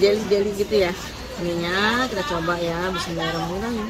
jelly jelly gitu ya. Ininya kita coba ya. Bismillahirrahmanirrahim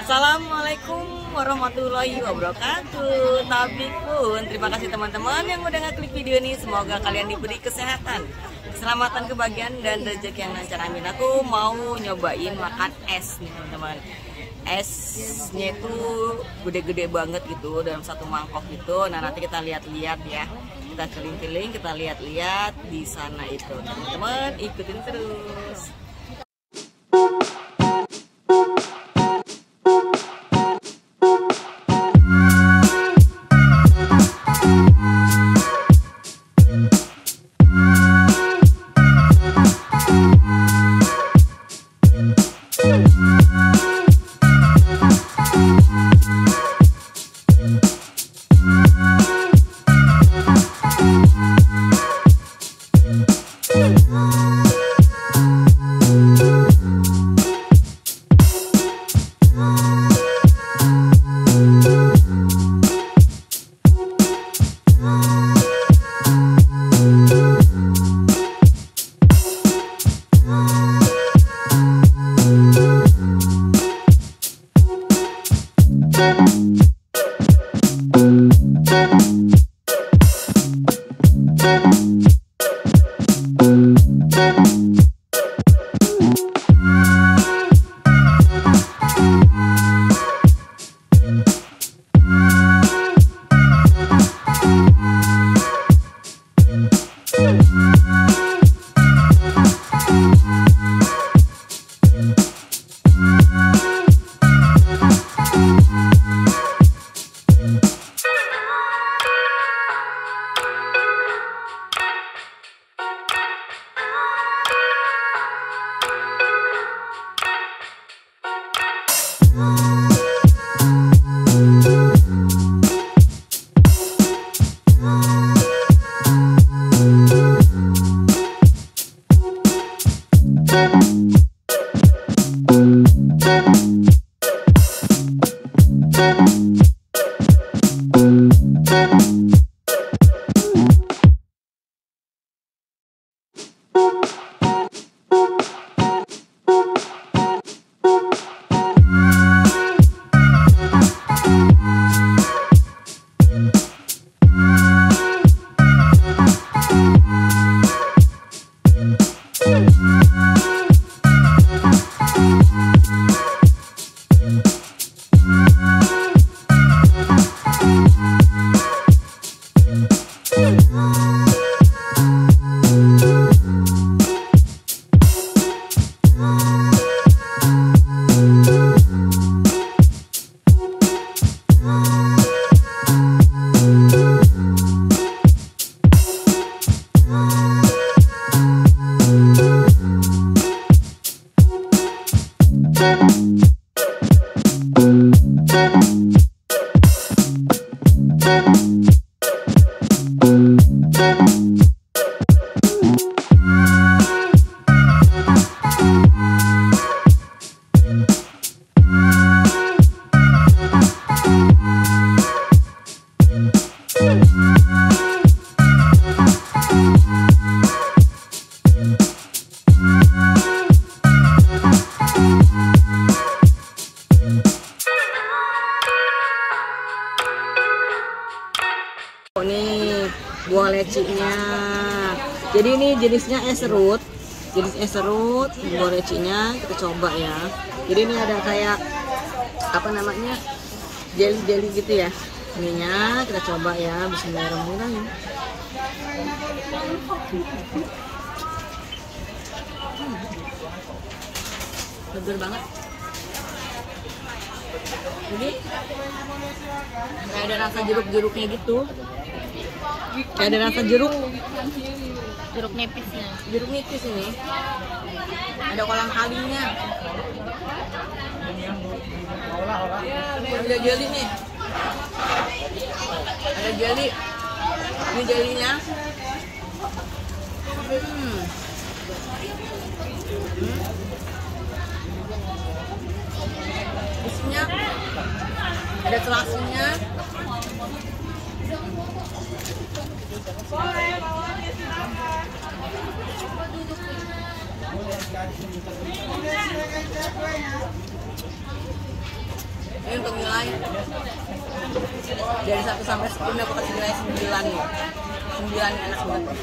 Assalamualaikum warahmatullahi wabarakatuh. Tabik pun Terima kasih teman-teman yang udah ngeklik video ini. Semoga kalian diberi kesehatan Keselamatan, kebahagiaan, dan rezeki yang lancar. Amin. Aku mau nyobain makan es nih teman-teman. Esnya itu gede-gede banget gitu Dalam satu mangkok gitu. Nah nanti kita lihat-lihat ya. Kita keliling-keliling, kita lihat-lihat di sana itu. Teman-teman ikutin terus Mm-hmm. Buah lecinya. Jadi ini jenisnya es serut. Jenis es serut, buah lecinya kita coba ya. Jadi ini ada kayak apa namanya? Jelly-jelly gitu ya. Ininya kita coba ya. Bismillahirrahmanirrahim. Seger banget. Jadi kayak ada rasa jeruk-jeruknya gitu. Kayak ada rasa jeruk, jeruk nipisnya jeruk nipis ini. Ada kolang kalinya. Ada jelly nih. Ada jelly. Ini jelinya. Hmm. Hmm. Isinya ada terasinya. Ini untuk nilai dari 1 sampai 10 aku kasih nilai 9 nih. 9 enak banget.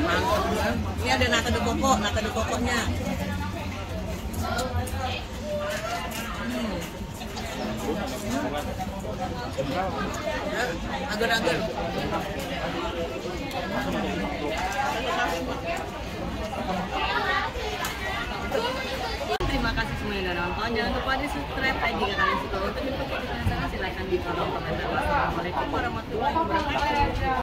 Mantap ya. Ini ada nata de coco, nata de coconya. Hmm. Agar-agar. Terima kasih semua yang udah nonton. Jangan lupa di subscribe like jika kalian suka. Untuk info kita silahkan di kolom komentar. Wassalamualaikum warahmatullahi wabarakatuh.